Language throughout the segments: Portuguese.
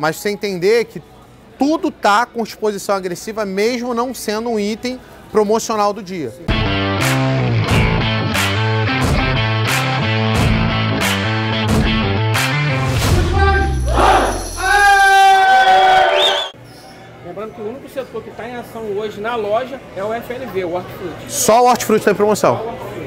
Mas você entender que tudo tá com exposição agressiva, mesmo não sendo um item promocional do dia. Lembrando que o único setor que está em ação hoje na loja é o FLV, o Hortifruti. Só o hortifruti está em promoção.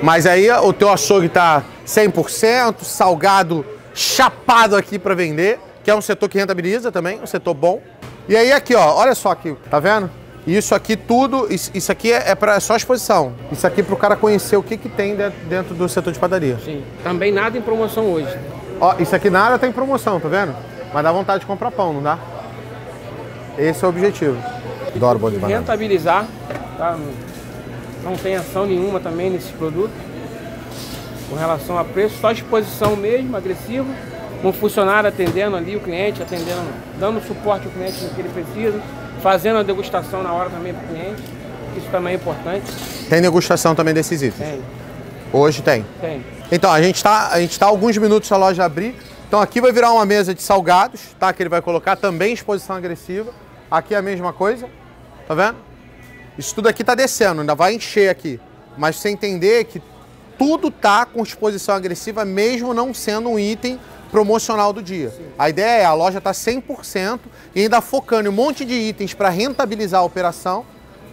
Mas aí o teu açougue tá 100%, salgado chapado aqui para vender, que é um setor que rentabiliza também, um setor bom. E aí aqui, ó, olha só aqui, tá vendo? Isso aqui tudo, isso, aqui é, é para só exposição. Isso aqui para o cara conhecer o que, que tem dentro, do setor de padaria. Sim. Também nada em promoção hoje. Ó, isso aqui nada tem promoção, tá vendo? Mas dá vontade de comprar pão, não dá? Esse é o objetivo. Adoro bom de banana. Rentabilizar, tá? Não, não tem ação nenhuma também nesses produtos. Com relação a preço, só exposição mesmo, agressivo. Um funcionário atendendo ali o cliente, atendendo, dando suporte ao cliente no que ele precisa, fazendo a degustação na hora também para o cliente. Isso também é importante. Tem degustação também desses itens? Tem, Hoje tem. tem. Então, a gente está tá alguns minutos a loja abrir. Então aqui vai virar uma mesa de salgados, tá? Que ele vai colocar também exposição agressiva. Aqui é a mesma coisa, tá vendo? Isso tudo aqui tá descendo, ainda vai encher aqui. Mas você entender que tudo tá com exposição agressiva, mesmo não sendo um item promocional do dia. A ideia é a loja tá 100% e ainda focando em um monte de itens para rentabilizar a operação,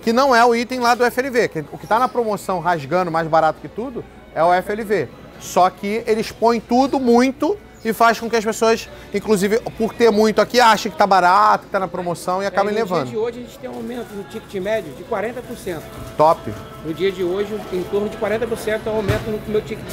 que não é o item lá do FLV. que o que está na promoção rasgando mais barato que tudo é o FLV. Só que eles põem tudo muito e faz com que as pessoas, inclusive por ter muito aqui, achem que tá barato, que tá na promoção e acabem É, no levando. dia de hoje a gente tem um aumento no ticket médio de 40%. Top. No dia de hoje, em torno de 40% é o aumento no meu ticket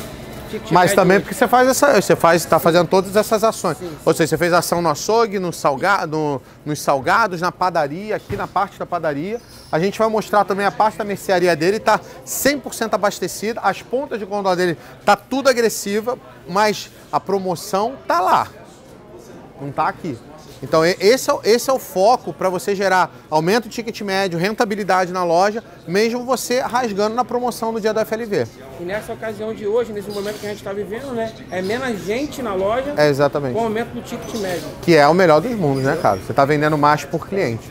Mas também porque você faz essa, você faz, tá fazendo todas essas ações. Ou seja, você fez ação no açougue, no salgado, no- nos salgados, na padaria, aqui na parte da padaria. A gente vai mostrar também a parte da mercearia dele, tá 100% abastecida, as pontas de gondola dele tá tudo agressiva, mas a promoção tá lá. Não tá aqui. Então esse é, o- esse é o foco para você gerar aumento de ticket médio, rentabilidade na loja, mesmo você rasgando na promoção do dia do FLV. E nessa ocasião de hoje, nesse momento que a gente está vivendo, né? É menos gente na loja É exatamente. com aumento do ticket médio. Que é o melhor dos mundos, né, cara? Você tá vendendo mais por cliente.